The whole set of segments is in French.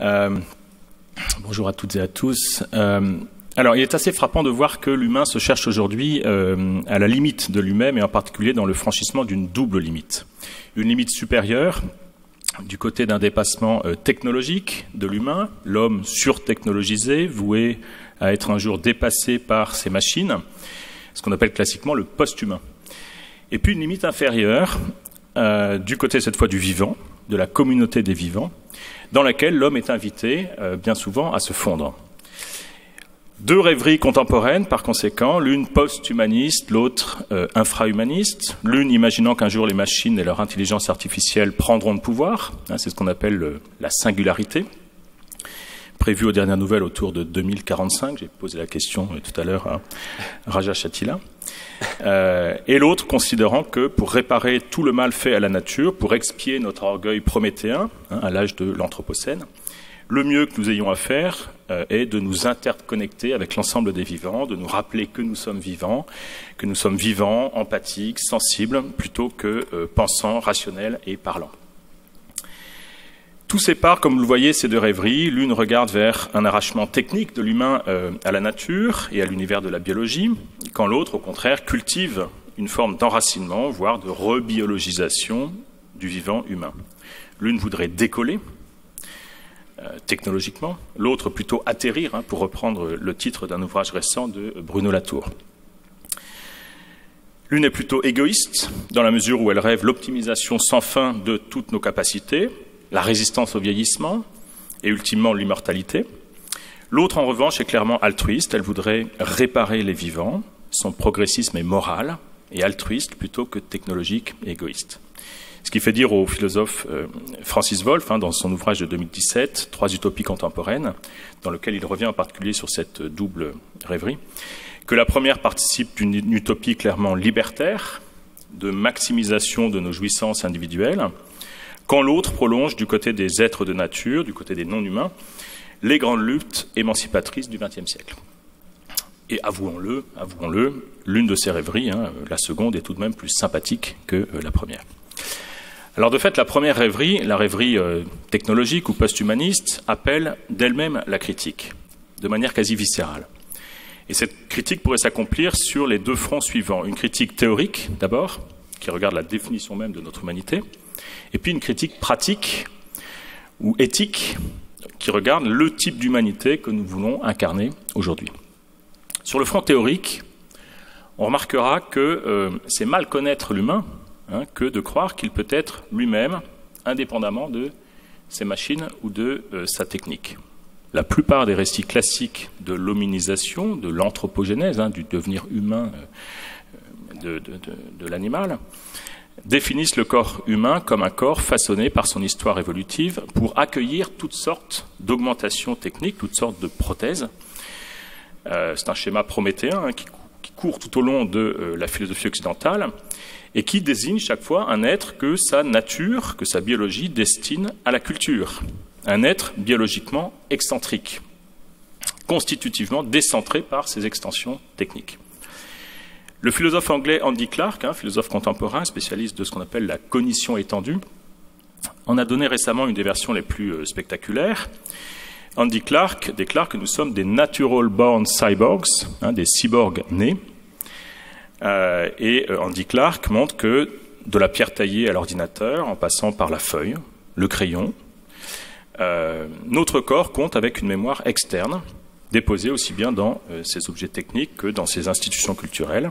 Euh, bonjour à toutes et à tous. Euh, alors, il est assez frappant de voir que l'humain se cherche aujourd'hui euh, à la limite de lui-même et en particulier dans le franchissement d'une double limite. Une limite supérieure du côté d'un dépassement technologique de l'humain, l'homme surtechnologisé, voué à être un jour dépassé par ces machines, ce qu'on appelle classiquement le post-humain. Et puis une limite inférieure, du côté cette fois du vivant, de la communauté des vivants, dans laquelle l'homme est invité euh, bien souvent à se fondre. Deux rêveries contemporaines, par conséquent, l'une post-humaniste, l'autre euh, infra-humaniste, l'une imaginant qu'un jour les machines et leur intelligence artificielle prendront le pouvoir, hein, c'est ce qu'on appelle la singularité, prévue aux dernières nouvelles autour de 2045, j'ai posé la question euh, tout à l'heure à Raja Chatila, euh, et l'autre considérant que pour réparer tout le mal fait à la nature, pour expier notre orgueil prométhéen hein, à l'âge de l'Anthropocène, le mieux que nous ayons à faire euh, est de nous interconnecter avec l'ensemble des vivants, de nous rappeler que nous sommes vivants, que nous sommes vivants, empathiques, sensibles, plutôt que euh, pensants, rationnels et parlants. Tout sépare, comme vous le voyez, ces deux rêveries. L'une regarde vers un arrachement technique de l'humain euh, à la nature et à l'univers de la biologie, quand l'autre, au contraire, cultive une forme d'enracinement, voire de rebiologisation du vivant humain. L'une voudrait décoller euh, technologiquement, l'autre plutôt atterrir, hein, pour reprendre le titre d'un ouvrage récent de Bruno Latour. L'une est plutôt égoïste, dans la mesure où elle rêve l'optimisation sans fin de toutes nos capacités, la résistance au vieillissement et ultimement l'immortalité. L'autre, en revanche, est clairement altruiste. Elle voudrait réparer les vivants. Son progressisme est moral et altruiste plutôt que technologique et égoïste. Ce qui fait dire au philosophe euh, Francis Wolff, hein, dans son ouvrage de 2017, Trois utopies contemporaines, dans lequel il revient en particulier sur cette double rêverie, que la première participe d'une utopie clairement libertaire, de maximisation de nos jouissances individuelles, quand l'autre prolonge du côté des êtres de nature, du côté des non-humains, les grandes luttes émancipatrices du XXe siècle. Et avouons-le, avouons-le, l'une de ces rêveries, hein, la seconde, est tout de même plus sympathique que euh, la première. Alors de fait, la première rêverie, la rêverie euh, technologique ou post-humaniste, appelle d'elle-même la critique, de manière quasi viscérale. Et cette critique pourrait s'accomplir sur les deux fronts suivants. Une critique théorique, d'abord, qui regarde la définition même de notre humanité, et puis une critique pratique ou éthique qui regarde le type d'humanité que nous voulons incarner aujourd'hui. Sur le front théorique, on remarquera que euh, c'est mal connaître l'humain hein, que de croire qu'il peut être lui-même indépendamment de ses machines ou de euh, sa technique. La plupart des récits classiques de l'hominisation, de l'anthropogénèse, hein, du devenir humain euh, de l'animal, définissent le corps humain comme un corps façonné par son histoire évolutive pour accueillir toutes sortes d'augmentations techniques, toutes sortes de prothèses. Euh, c'est un schéma prométhéen hein, qui, court tout au long de euh, la philosophie occidentale et qui désigne chaque fois un être que sa nature, que sa biologie destine à la culture. Un être biologiquement excentrique, constitutivement décentré par ses extensions techniques. Le philosophe anglais Andy Clark, hein, philosophe contemporain, spécialiste de ce qu'on appelle la cognition étendue, en a donné récemment une des versions les plus euh, spectaculaires. Andy Clark déclare que nous sommes des natural born cyborgs, hein, des cyborgs nés. Euh, et euh, Andy Clark montre que de la pierre taillée à l'ordinateur, en passant par la feuille, le crayon, notre corps compte avec une mémoire externe déposés aussi bien dans euh, ces objets techniques que dans ces institutions culturelles,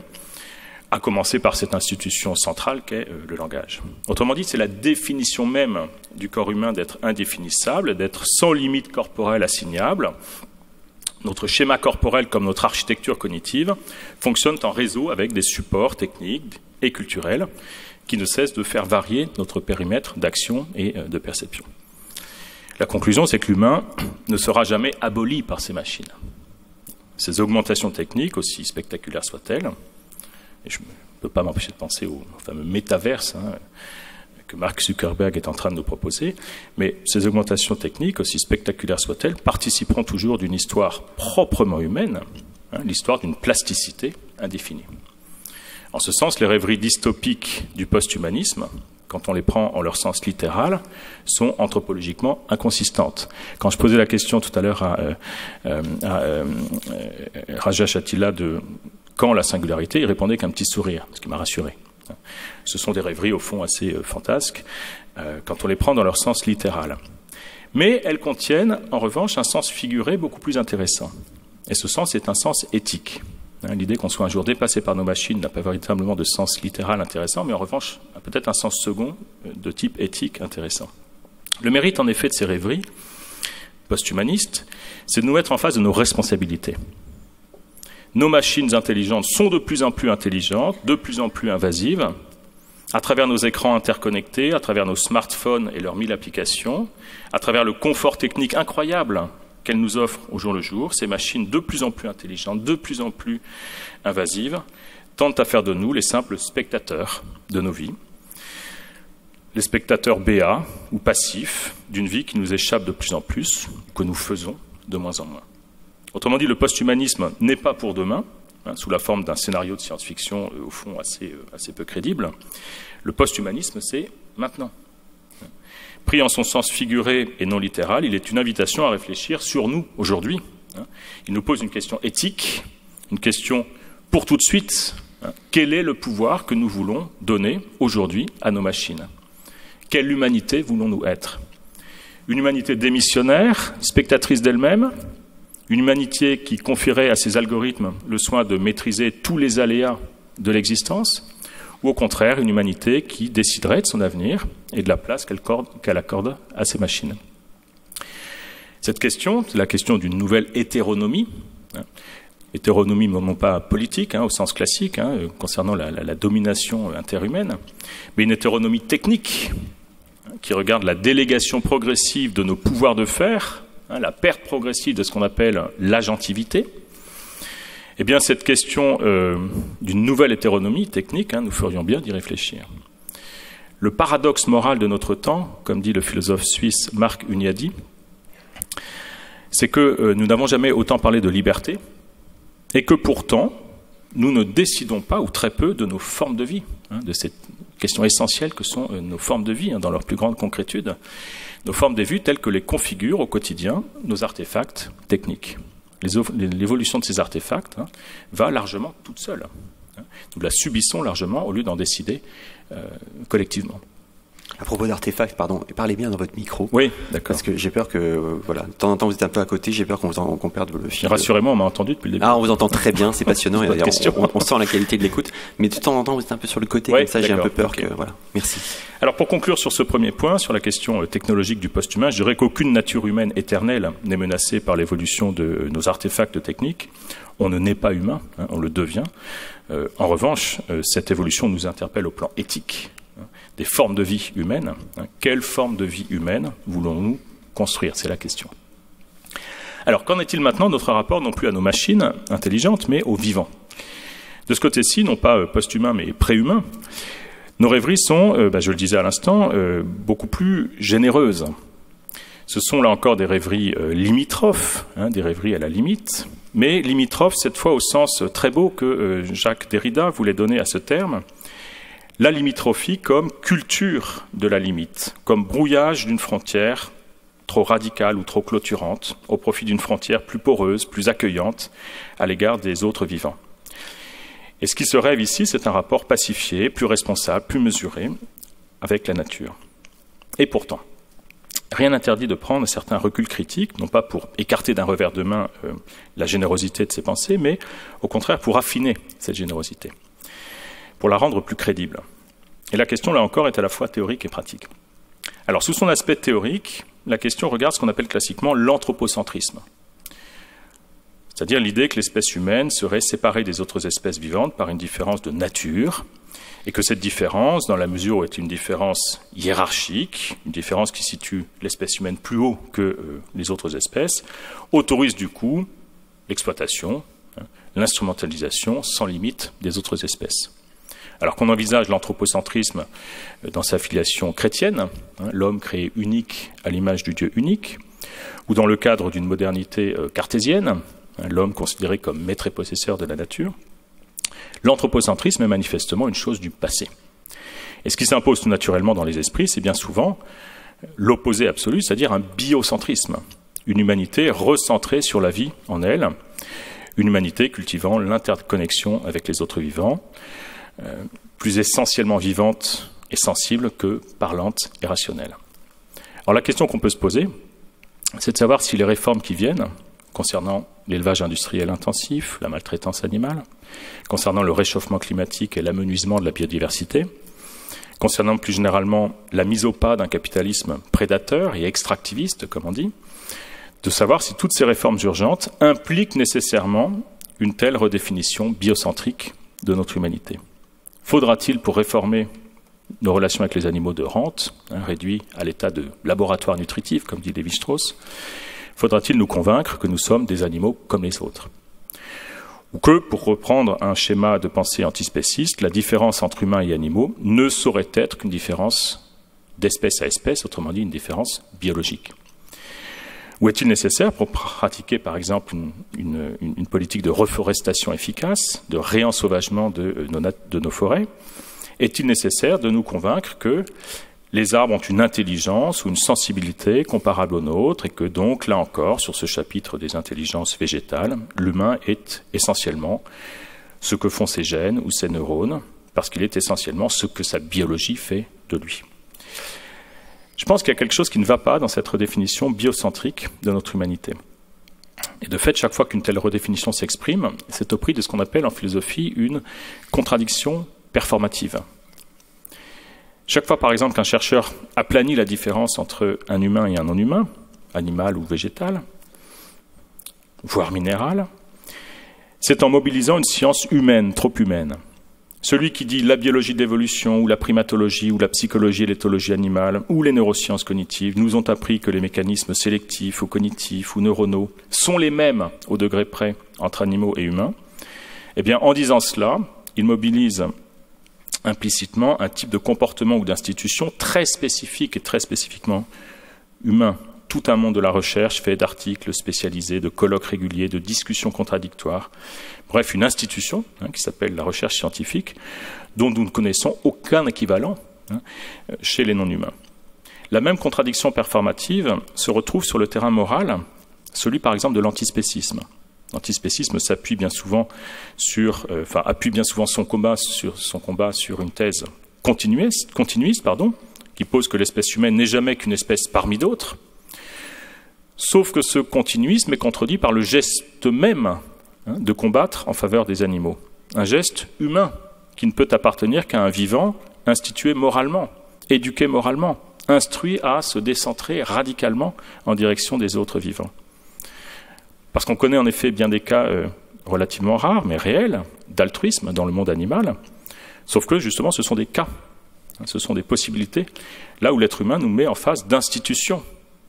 à commencer par cette institution centrale qu'est euh, le langage. Autrement dit, c'est la définition même du corps humain d'être indéfinissable, d'être sans limite corporelle assignable. Notre schéma corporel comme notre architecture cognitive fonctionnent en réseau avec des supports techniques et culturels qui ne cessent de faire varier notre périmètre d'action et euh, de perception. La conclusion, c'est que l'humain ne sera jamais aboli par ces machines. Ces augmentations techniques, aussi spectaculaires soient-elles, et je ne peux pas m'empêcher de penser au fameux métaverse hein, que Mark Zuckerberg est en train de nous proposer, mais ces augmentations techniques, aussi spectaculaires soient-elles, participeront toujours d'une histoire proprement humaine, hein, l'histoire d'une plasticité indéfinie. En ce sens, les rêveries dystopiques du post-humanisme quand on les prend en leur sens littéral, sont anthropologiquement inconsistantes. Quand je posais la question tout à l'heure à, euh, euh, euh Rajesh Attila de quand la singularité, il répondait qu'un petit sourire, ce qui m'a rassuré. Ce sont des rêveries au fond assez fantasques quand on les prend dans leur sens littéral. Mais elles contiennent en revanche un sens figuré beaucoup plus intéressant. Et ce sens est un sens éthique. Hein, l'idée qu'on soit un jour dépassé par nos machines n'a pas véritablement de sens littéral intéressant, mais en revanche a peut-être un sens second euh, de type éthique intéressant. Le mérite en effet de ces rêveries post-humanistes, c'est de nous mettre en face de nos responsabilités. Nos machines intelligentes sont de plus en plus intelligentes, de plus en plus invasives, à travers nos écrans interconnectés, à travers nos smartphones et leurs mille applications, à travers le confort technique incroyable qu'elles nous offrent au jour le jour, ces machines de plus en plus intelligentes, de plus en plus invasives, tentent à faire de nous les simples spectateurs de nos vies, les spectateurs béats ou passifs d'une vie qui nous échappe de plus en plus, que nous faisons de moins en moins. Autrement dit, le post-humanisme n'est pas pour demain, hein, sous la forme d'un scénario de science-fiction euh, au fond euh, assez peu crédible. Le post-humanisme, c'est maintenant. Pris en son sens figuré et non littéral, il est une invitation à réfléchir sur nous aujourd'hui. Hein. Il nous pose une question éthique, une question pour tout de suite. Hein. Quel est le pouvoir que nous voulons donner aujourd'hui à nos machines? Quelle humanité voulons-nous être? Une humanité démissionnaire, spectatrice d'elle-même? Une humanité qui confierait à ses algorithmes le soin de maîtriser tous les aléas de l'existence? Ou au contraire une humanité qui déciderait de son avenir et de la place qu'elle accorde, à ces machines. Cette question, c'est la question d'une nouvelle hétéronomie, hein. hétéronomie non pas politique hein, au sens classique, hein, concernant la, la, domination interhumaine, mais une hétéronomie technique qui regarde la délégation progressive de nos pouvoirs de faire, la perte progressive de ce qu'on appelle l'agentivité, eh bien, cette question euh, d'une nouvelle hétéronomie technique, hein, nous ferions bien d'y réfléchir. Le paradoxe moral de notre temps, comme dit le philosophe suisse Marc Hunyadi, c'est que euh, nous n'avons jamais autant parlé de liberté et que pourtant, nous ne décidons pas, ou très peu, de nos formes de vie, hein, de cette question essentielle que sont euh, nos formes de vie hein, dans leur plus grande concrétude, nos formes de vie telles que les configurent au quotidien nos artefacts techniques l'évolution de ces artefacts hein, va largement toute seule. Hein. Nous la subissons largement au lieu d'en décider euh, collectivement. À propos d'artefacts, pardon, parlez bien dans votre micro. Oui, d'accord. Parce que j'ai peur que, voilà, de temps en temps vous êtes un peu à côté, j'ai peur qu'on qu perde le fil. Rassurez-moi, on m'a entendu depuis le début. Ah, on vous entend très bien, c'est passionnant. et on, on, sent la qualité de l'écoute, mais de temps en temps vous êtes un peu sur le côté, comme ça j'ai un peu peur que, voilà. Merci. Alors pour conclure sur ce premier point, sur la question euh, technologique du post-humain, je dirais qu'aucune nature humaine éternelle n'est menacée par l'évolution de nos artefacts techniques. On ne naît pas humain, hein, on le devient. Euh, en revanche, euh, cette évolution nous interpelle au plan éthique des formes de vie humaines. Hein. Quelle forme de vie humaine voulons-nous construire? C'est la question. Alors, qu'en est-il maintenant? De notre rapport non plus à nos machines intelligentes, mais aux vivants De ce côté-ci, non pas euh, post-humain, mais pré-humain, nos rêveries sont, euh, bah, je le disais à l'instant, euh, beaucoup plus généreuses. Ce sont là encore des rêveries limitrophes, hein, des rêveries à la limite, mais limitrophes cette fois au sens très beau que Jacques Derrida voulait donner à ce terme, la limitrophie comme culture de la limite, comme brouillage d'une frontière trop radicale ou trop clôturante, au profit d'une frontière plus poreuse, plus accueillante à l'égard des autres vivants. Et ce qui se rêve ici, c'est un rapport pacifié, plus responsable, plus mesuré avec la nature. Et pourtant, rien n'interdit de prendre certains reculs critiques, non pas pour écarter d'un revers de main euh, la générosité de ses pensées, mais au contraire pour affiner cette générosité pour la rendre plus crédible. Et la question, là encore, est à la fois théorique et pratique. Alors, sous son aspect théorique, la question regarde ce qu'on appelle classiquement l'anthropocentrisme. C'est-à-dire l'idée que l'espèce humaine serait séparée des autres espèces vivantes par une différence de nature, et que cette différence, dans la mesure où est une différence hiérarchique, une différence qui situe l'espèce humaine plus haut que euh, les autres espèces, autorise du coup l'exploitation, hein, l'instrumentalisation sans limite des autres espèces. Alors qu'on envisage l'anthropocentrisme dans sa filiation chrétienne, hein, l'homme créé unique à l'image du Dieu unique, ou dans le cadre d'une modernité euh, cartésienne, hein, l'homme considéré comme maître et possesseur de la nature, l'anthropocentrisme est manifestement une chose du passé. Et ce qui s'impose tout naturellement dans les esprits, c'est bien souvent l'opposé absolu, c'est-à-dire un biocentrisme, une humanité recentrée sur la vie en elle, une humanité cultivant l'interconnexion avec les autres vivants, euh, plus essentiellement vivante et sensible que parlante et rationnelle. Alors la question qu'on peut se poser, c'est de savoir si les réformes qui viennent, concernant l'élevage industriel intensif, la maltraitance animale, concernant le réchauffement climatique et l'amenuisement de la biodiversité, concernant plus généralement la mise au pas d'un capitalisme prédateur et extractiviste, comme on dit, de savoir si toutes ces réformes urgentes impliquent nécessairement une telle redéfinition biocentrique de notre humanité. Faudra-t-il, pour réformer nos relations avec les animaux de rente, hein, réduits à l'état de laboratoire nutritif, comme dit Lévi-Strauss, faudra-t-il nous convaincre que nous sommes des animaux comme les autres? Ou que, pour reprendre un schéma de pensée antispéciste, la différence entre humains et animaux ne saurait être qu'une différence d'espèce à espèce, autrement dit une différence biologique ou est-il nécessaire pour pratiquer, par exemple, une, politique de reforestation efficace, de réensauvagement de nos, de nos forêts? Est-il nécessaire de nous convaincre que les arbres ont une intelligence ou une sensibilité comparable aux nôtres et que donc, là encore, sur ce chapitre des intelligences végétales, l'humain est essentiellement ce que font ses gènes ou ses neurones, parce qu'il est essentiellement ce que sa biologie fait de lui? Je pense qu'il y a quelque chose qui ne va pas dans cette redéfinition biocentrique de notre humanité. Et de fait, chaque fois qu'une telle redéfinition s'exprime, c'est au prix de ce qu'on appelle en philosophie une contradiction performative. Chaque fois, par exemple, qu'un chercheur aplanit la différence entre un humain et un non-humain, animal ou végétal, voire minéral, c'est en mobilisant une science humaine, trop humaine, celui qui dit la biologie d'évolution, ou la primatologie, ou la psychologie et l'éthologie animale, ou les neurosciences cognitives nous ont appris que les mécanismes sélectifs ou cognitifs ou neuronaux sont les mêmes au degré près entre animaux et humains, eh bien, en disant cela, il mobilise implicitement un type de comportement ou d'institution très spécifique et très spécifiquement humain tout un monde de la recherche fait d'articles spécialisés, de colloques réguliers, de discussions contradictoires. Bref, une institution hein, qui s'appelle la recherche scientifique, dont nous ne connaissons aucun équivalent hein, chez les non-humains. La même contradiction performative se retrouve sur le terrain moral, celui par exemple de l'antispécisme. L'antispécisme s'appuie bien souvent sur, euh, enfin, appuie bien souvent son combat sur son combat sur une thèse continuiste, continuiste pardon, qui pose que l'espèce humaine n'est jamais qu'une espèce parmi d'autres, Sauf que ce continuisme est contredit par le geste même hein, de combattre en faveur des animaux. Un geste humain qui ne peut appartenir qu'à un vivant institué moralement, éduqué moralement, instruit à se décentrer radicalement en direction des autres vivants. Parce qu'on connaît en effet bien des cas euh, relativement rares, mais réels, d'altruisme dans le monde animal, sauf que justement ce sont des cas, hein, ce sont des possibilités, là où l'être humain nous met en face d'institutions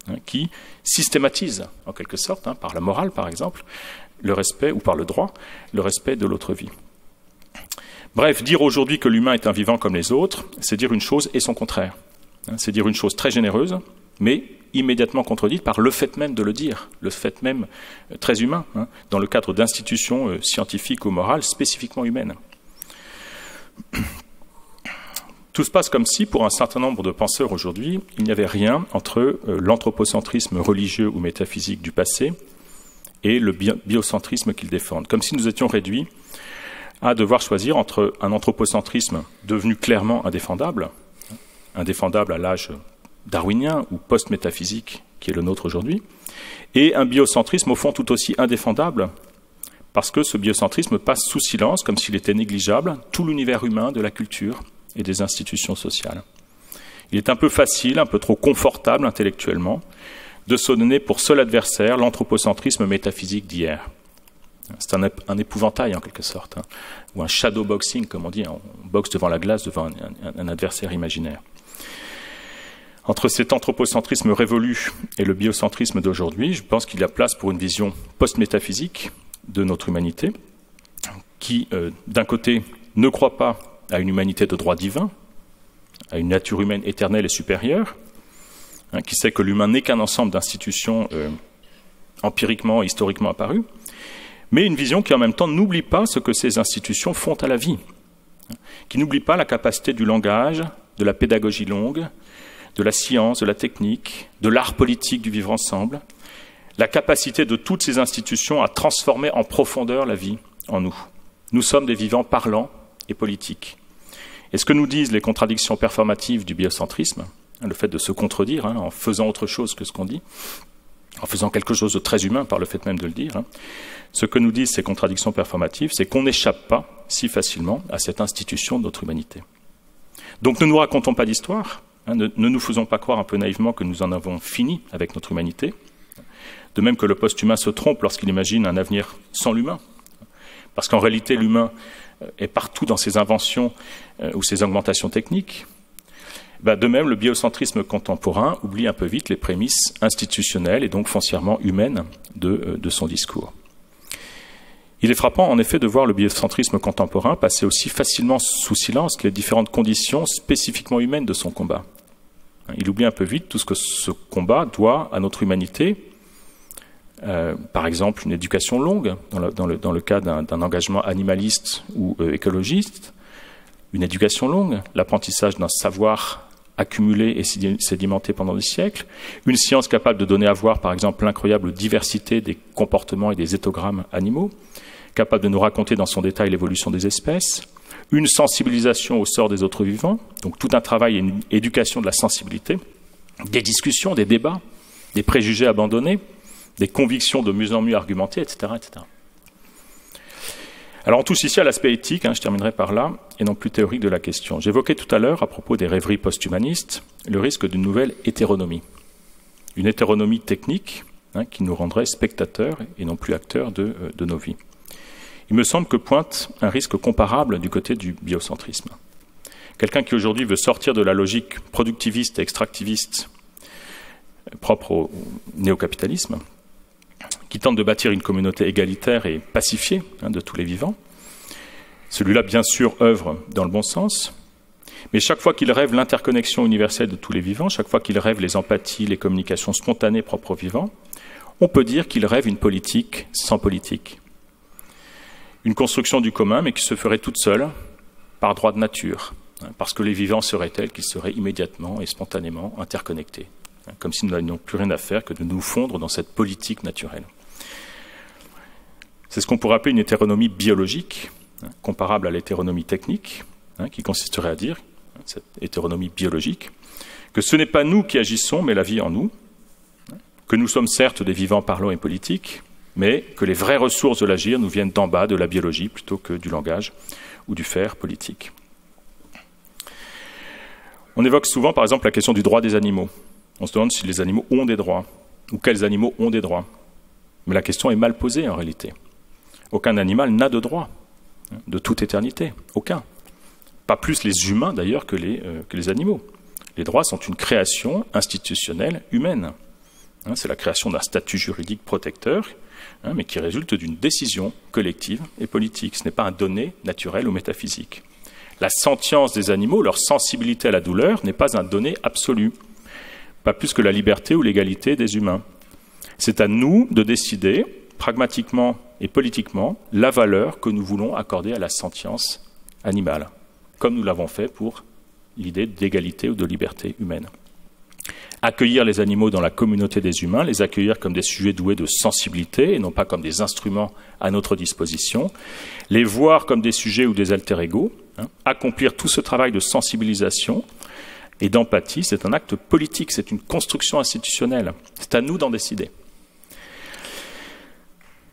Hein, qui systématise, en quelque sorte, hein, par la morale par exemple, le respect, ou par le droit, le respect de l'autre vie. Bref, dire aujourd'hui que l'humain est un vivant comme les autres, c'est dire une chose et son contraire. Hein, c'est dire une chose très généreuse, mais immédiatement contredite par le fait même de le dire, le fait même euh, très humain, dans le cadre d'institutions euh, scientifiques ou morales spécifiquement humaines. Tout se passe comme si, pour un certain nombre de penseurs aujourd'hui, il n'y avait rien entre euh, l'anthropocentrisme religieux ou métaphysique du passé et le biocentrisme qu'ils défendent, comme si nous étions réduits à devoir choisir entre un anthropocentrisme devenu clairement indéfendable, indéfendable à l'âge darwinien ou post-métaphysique qui est le nôtre aujourd'hui, et un biocentrisme au fond tout aussi indéfendable, parce que ce biocentrisme passe sous silence, comme s'il était négligeable, tout l'univers humain de la culture, et des institutions sociales. Il est un peu facile, un peu trop confortable intellectuellement, de se donner pour seul adversaire l'anthropocentrisme métaphysique d'hier. C'est un, épouvantail en quelque sorte, hein, ou un shadow boxing, comme on dit, on boxe devant la glace devant un, adversaire imaginaire. Entre cet anthropocentrisme révolu et le biocentrisme d'aujourd'hui, je pense qu'il y a place pour une vision post-métaphysique de notre humanité, qui, euh, d'un côté, ne croit pas à une humanité de droit divin, à une nature humaine éternelle et supérieure, hein, qui sait que l'humain n'est qu'un ensemble d'institutions euh, empiriquement et historiquement apparues, mais une vision qui en même temps n'oublie pas ce que ces institutions font à la vie. qui n'oublie pas la capacité du langage, de la pédagogie longue, de la science, de la technique, de l'art politique du vivre ensemble, la capacité de toutes ces institutions à transformer en profondeur la vie en nous. Nous sommes des vivants parlants et politiques. Et ce que nous disent les contradictions performatives du biocentrisme, le fait de se contredire hein, en faisant autre chose que ce qu'on dit, en faisant quelque chose de très humain par le fait même de le dire, hein, ce que nous disent ces contradictions performatives, c'est qu'on n'échappe pas si facilement à cette institution de notre humanité. Donc ne nous racontons pas d'histoire, hein, ne, ne, nous faisons pas croire un peu naïvement que nous en avons fini avec notre humanité, de même que le post-humain se trompe lorsqu'il imagine un avenir sans l'humain, parce qu'en réalité l'humain est partout dans ses inventions euh, ou ses augmentations techniques. Bah, de même, le biocentrisme contemporain oublie un peu vite les prémices institutionnelles et donc foncièrement humaines de, euh, de son discours. Il est frappant en effet de voir le biocentrisme contemporain passer aussi facilement sous silence les différentes conditions spécifiquement humaines de son combat. Il oublie un peu vite tout ce que ce combat doit à notre humanité, euh, par exemple une éducation longue dans le, cas d'un engagement animaliste ou euh, écologiste, une éducation longue, l'apprentissage d'un savoir accumulé et sédimenté pendant des siècles, une science capable de donner à voir par exemple l'incroyable diversité des comportements et des éthogrammes animaux, capable de nous raconter dans son détail l'évolution des espèces, une sensibilisation au sort des autres vivants, donc tout un travail et une éducation de la sensibilité, des discussions, des débats, des préjugés abandonnés, des convictions de mieux en mieux argumentées, etc. etc. Alors on touche ici à l'aspect éthique, hein, je terminerai par là, et non plus théorique de la question. J'évoquais tout à l'heure, à propos des rêveries post-humanistes, le risque d'une nouvelle hétéronomie. Une hétéronomie technique hein, qui nous rendrait spectateurs et non plus acteurs de, euh, de nos vies. Il me semble que pointe un risque comparable du côté du biocentrisme. Quelqu'un qui aujourd'hui veut sortir de la logique productiviste et extractiviste propre au néocapitalisme, qui tente de bâtir une communauté égalitaire et pacifiée hein, de tous les vivants. Celui-là, bien sûr, œuvre dans le bon sens, mais chaque fois qu'il rêve l'interconnexion universelle de tous les vivants, chaque fois qu'il rêve les empathies, les communications spontanées propres aux vivants, on peut dire qu'il rêve une politique sans politique. Une construction du commun, mais qui se ferait toute seule, par droit de nature, hein, parce que les vivants seraient tels qu'ils seraient immédiatement et spontanément interconnectés, hein, comme si nous n'avions plus rien à faire que de nous fondre dans cette politique naturelle. C'est ce qu'on pourrait appeler une hétéronomie biologique, hein, comparable à l'hétéronomie technique, hein, qui consisterait à dire, hein, cette hétéronomie biologique, que ce n'est pas nous qui agissons, mais la vie en nous, que nous sommes certes des vivants parlants et politiques, mais que les vraies ressources de l'agir nous viennent d'en bas, de la biologie, plutôt que du langage ou du faire politique. On évoque souvent, par exemple, la question du droit des animaux. On se demande si les animaux ont des droits, ou quels animaux ont des droits. Mais la question est mal posée en réalité. Aucun animal n'a de droit de toute éternité. Aucun. Pas plus les humains d'ailleurs que, euh, les animaux. Les droits sont une création institutionnelle humaine. Hein, c'est la création d'un statut juridique protecteur, hein, mais qui résulte d'une décision collective et politique. Ce n'est pas un donné naturel ou métaphysique. La sentience des animaux, leur sensibilité à la douleur, n'est pas un donné absolu, pas plus que la liberté ou l'égalité des humains. C'est à nous de décider, pragmatiquement et politiquement la valeur que nous voulons accorder à la sentience animale, comme nous l'avons fait pour l'idée d'égalité ou de liberté humaine. Accueillir les animaux dans la communauté des humains, les accueillir comme des sujets doués de sensibilité et non pas comme des instruments à notre disposition, les voir comme des sujets ou des alter ego, hein, accomplir tout ce travail de sensibilisation et d'empathie, c'est un acte politique, c'est une construction institutionnelle. C'est à nous d'en décider.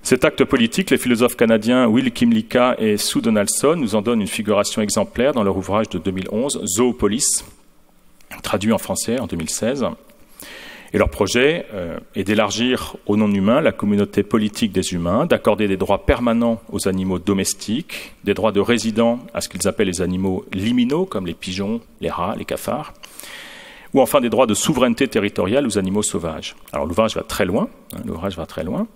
Cet acte politique, les philosophes canadiens Will Kimlicka et Sue Donaldson nous en donnent une figuration exemplaire dans leur ouvrage de 2011, Zoopolis, traduit en français en 2016. Et leur projet euh, est d'élargir au non-humain la communauté politique des humains, d'accorder des droits permanents aux animaux domestiques, des droits de résidents à ce qu'ils appellent les animaux liminaux, comme les pigeons, les rats, les cafards, ou enfin des droits de souveraineté territoriale aux animaux sauvages. Alors l'ouvrage va très loin, hein, l'ouvrage va très loin,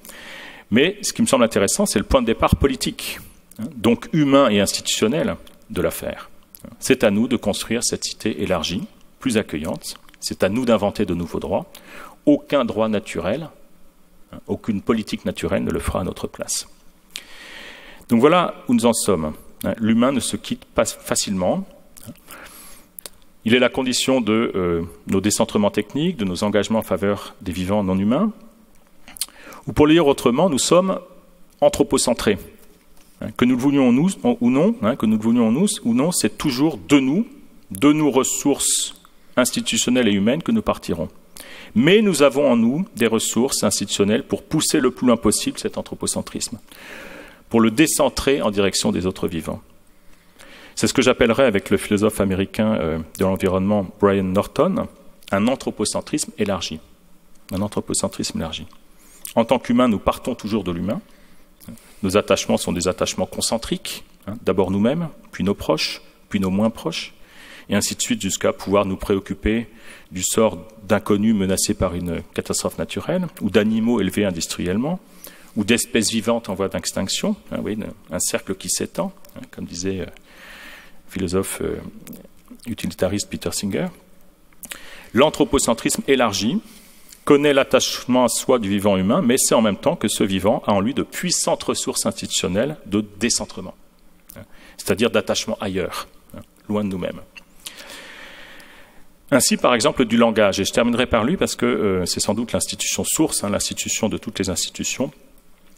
mais ce qui me semble intéressant, c'est le point de départ politique, hein, donc humain et institutionnel de l'affaire. C'est à nous de construire cette cité élargie, plus accueillante. C'est à nous d'inventer de nouveaux droits. Aucun droit naturel, hein, aucune politique naturelle ne le fera à notre place. Donc voilà où nous en sommes. Hein, l'humain ne se quitte pas facilement. Il est la condition de euh, nos décentrements techniques, de nos engagements en faveur des vivants non humains. Ou pour le dire autrement, nous sommes anthropocentrés. Hein, que nous le voulions ou non, hein, que nous le voulions ou non, c'est toujours de nous, de nos ressources institutionnelles et humaines que nous partirons. Mais nous avons en nous des ressources institutionnelles pour pousser le plus loin possible cet anthropocentrisme, pour le décentrer en direction des autres vivants. C'est ce que j'appellerais, avec le philosophe américain euh, de l'environnement Brian Norton, un anthropocentrisme élargi. Un anthropocentrisme élargi. En tant qu'humains, nous partons toujours de l'humain. Nos attachements sont des attachements concentriques. Hein, d'abord nous-mêmes, puis nos proches, puis nos moins proches, et ainsi de suite jusqu'à pouvoir nous préoccuper du sort d'inconnus menacés par une catastrophe naturelle, ou d'animaux élevés industriellement, ou d'espèces vivantes en voie d'extinction, hein, oui, un cercle qui s'étend, hein, comme disait le euh, philosophe euh, utilitariste Peter Singer. L'anthropocentrisme élargi connaît l'attachement à soi du vivant humain, mais c'est en même temps que ce vivant a en lui de puissantes ressources institutionnelles de décentrement, hein, c'est-à-dire d'attachement ailleurs, loin de nous-mêmes. Ainsi, par exemple, du langage. Et je terminerai par lui parce que euh, c'est sans doute l'institution source, hein, l'institution de toutes les institutions.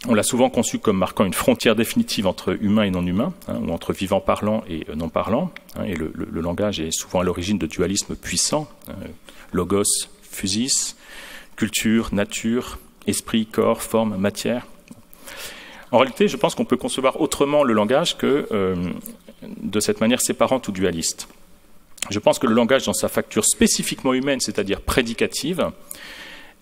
On l'a souvent conçu comme marquant une frontière définitive entre humain et non humain, hein, ou entre vivant parlant et euh, non parlant. Hein, et le, langage est souvent à l'origine de dualismes puissants logos, physis, culture, nature, esprit, corps, forme, matière. En réalité, je pense qu'on peut concevoir autrement le langage que euh, de cette manière séparante ou dualiste. Je pense que le langage, dans sa facture spécifiquement humaine, c'est-à-dire prédicative,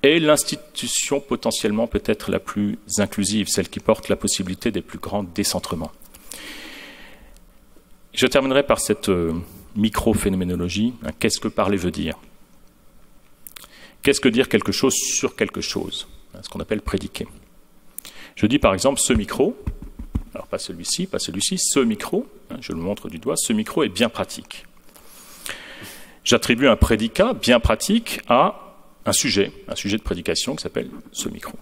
est l'institution potentiellement peut-être la plus inclusive, celle qui porte la possibilité des plus grands décentrements. Je terminerai par cette euh, micro-phénoménologie. Qu'est-ce que parler veut dire Qu'est-ce que dire quelque chose sur quelque chose hein, Ce qu'on appelle prédiquer. Je dis par exemple ce micro, alors pas celui-ci, pas celui-ci, ce micro, hein, je le montre du doigt, ce micro est bien pratique j'attribue un prédicat bien pratique à un sujet, un sujet de prédication qui s'appelle ce micro.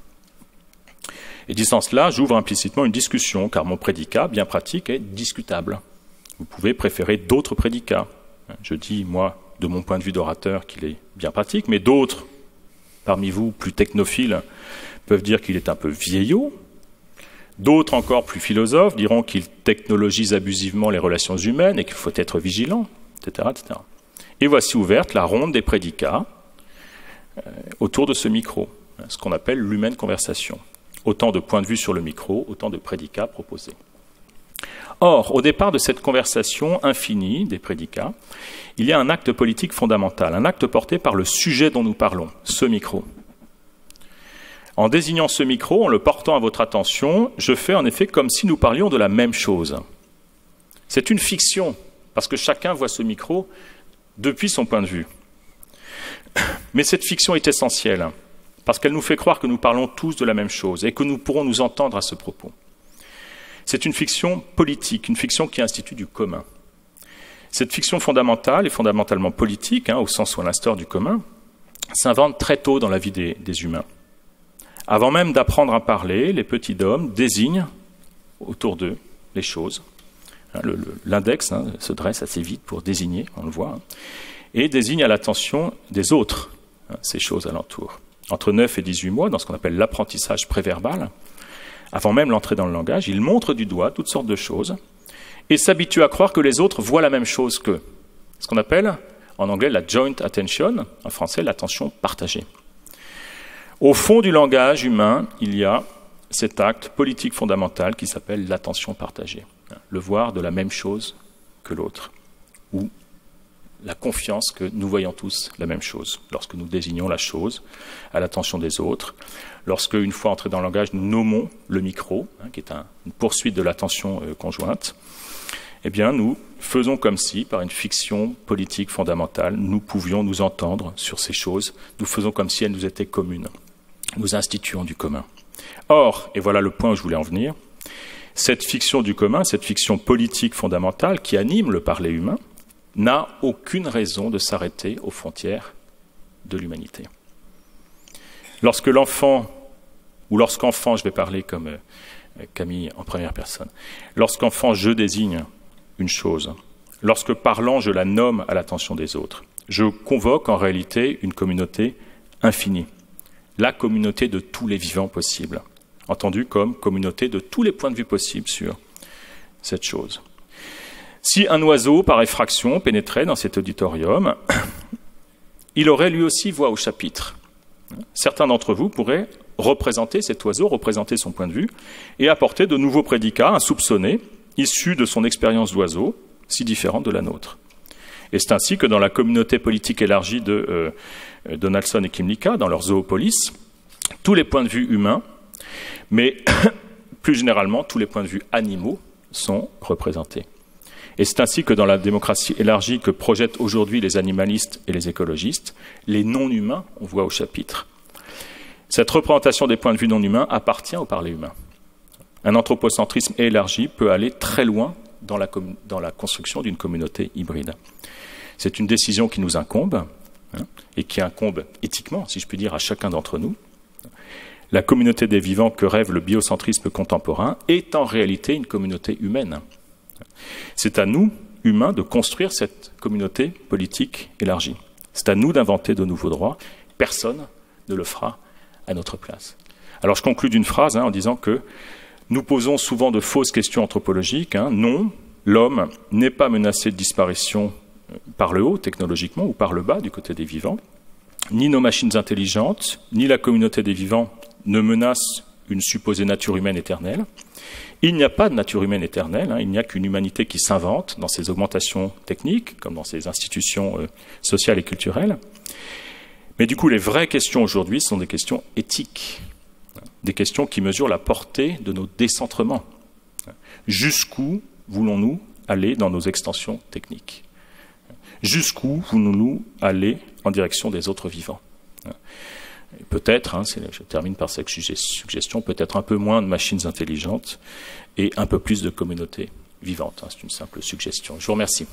Et disant cela, j'ouvre implicitement une discussion, car mon prédicat bien pratique est discutable. Vous pouvez préférer d'autres prédicats. Je dis, moi, de mon point de vue d'orateur, qu'il est bien pratique, mais d'autres, parmi vous, plus technophiles, peuvent dire qu'il est un peu vieillot. D'autres encore plus philosophes diront qu'il technologise abusivement les relations humaines et qu'il faut être vigilant, etc. etc. Et voici ouverte la ronde des prédicats euh, autour de ce micro, ce qu'on appelle l'humaine conversation. Autant de points de vue sur le micro, autant de prédicats proposés. Or, au départ de cette conversation infinie des prédicats, il y a un acte politique fondamental, un acte porté par le sujet dont nous parlons, ce micro. En désignant ce micro, en le portant à votre attention, je fais en effet comme si nous parlions de la même chose. C'est une fiction, parce que chacun voit ce micro depuis son point de vue. Mais cette fiction est essentielle, parce qu'elle nous fait croire que nous parlons tous de la même chose et que nous pourrons nous entendre à ce propos. C'est une fiction politique, une fiction qui institue du commun. Cette fiction fondamentale et fondamentalement politique, hein, au sens où elle instaure du commun, s'invente très tôt dans la vie des, humains. Avant même d'apprendre à parler, les petits hommes désignent autour d'eux les choses, Hein, l'index hein, se dresse assez vite pour désigner, on le voit, et désigne à l'attention des autres ces choses alentour. Entre 9 et 18 mois, dans ce qu'on appelle l'apprentissage préverbal, avant même l'entrée dans le langage, il montre du doigt toutes sortes de choses et s'habitue à croire que les autres voient la même chose qu'eux. Ce qu'on appelle en anglais la joint attention, en français l'attention partagée. Au fond du langage humain, il y a cet acte politique fondamental qui s'appelle l'attention partagée le voir de la même chose que l'autre, ou la confiance que nous voyons tous la même chose, lorsque nous désignons la chose à l'attention des autres, lorsque, une fois entré dans le langage, nous nommons le micro, hein, qui est une poursuite de l'attention euh, conjointe, eh bien, nous faisons comme si, par une fiction politique fondamentale, nous pouvions nous entendre sur ces choses, nous faisons comme si elles nous étaient communes, nous instituons du commun. Or, et voilà le point où je voulais en venir, cette fiction du commun, cette fiction politique fondamentale qui anime le parler humain, n'a aucune raison de s'arrêter aux frontières de l'humanité. Lorsque l'enfant, ou lorsqu'enfant, je vais parler comme euh, Camille en première personne. Lorsqu'enfant, je désigne une chose. Lorsque parlant, je la nomme à l'attention des autres. Je convoque en réalité une communauté infinie, la communauté de tous les vivants possibles, entendu comme communauté de tous les points de vue possibles sur cette chose. Si un oiseau, par effraction, pénétrait dans cet auditorium, il aurait lui aussi voix au chapitre. Certains d'entre vous pourraient représenter cet oiseau, représenter son point de vue, et apporter de nouveaux prédicats insoupçonnés, issus de son expérience d'oiseau, si différente de la nôtre. Et c'est ainsi que dans la communauté politique élargie de euh, Donaldson et Kimlicka, dans leur zoopolis, tous les points de vue humains, mais plus généralement tous les points de vue animaux, sont représentés. Et c'est ainsi que dans la démocratie élargie que projettent aujourd'hui les animalistes et les écologistes, les non-humains, on voit au chapitre. Cette représentation des points de vue non humains appartient au parler humain. Un anthropocentrisme élargi peut aller très loin dans la, construction d'une communauté hybride. C'est une décision qui nous incombe hein, et qui incombe éthiquement, si je puis dire, à chacun d'entre nous. La communauté des vivants que rêve le biocentrisme contemporain est en réalité une communauté humaine. C'est à nous, humains, de construire cette communauté politique élargie. C'est à nous d'inventer de nouveaux droits. Personne ne le fera à notre place. Alors je conclus d'une phrase hein, en disant que nous posons souvent de fausses questions anthropologiques. Hein. Non, l'homme n'est pas menacé de disparition euh, par le haut, technologiquement, ou par le bas, du côté des vivants. Ni nos machines intelligentes, ni la communauté des vivants ne menacent une supposée nature humaine éternelle. Il n'y a pas de nature humaine éternelle, hein. il n'y a qu'une humanité qui s'invente dans ses augmentations techniques, comme dans ses institutions euh, sociales et culturelles. Mais du coup, les vraies questions aujourd'hui sont des questions éthiques des questions qui mesurent la portée de nos décentrements. Jusqu'où voulons-nous aller dans nos extensions techniques? Jusqu'où voulons-nous aller en direction des autres vivants? Peut-être, hein, je termine par cette suggestion, peut-être un peu moins de machines intelligentes et un peu plus de communautés vivantes. Hein, c'est une simple suggestion. Je vous remercie.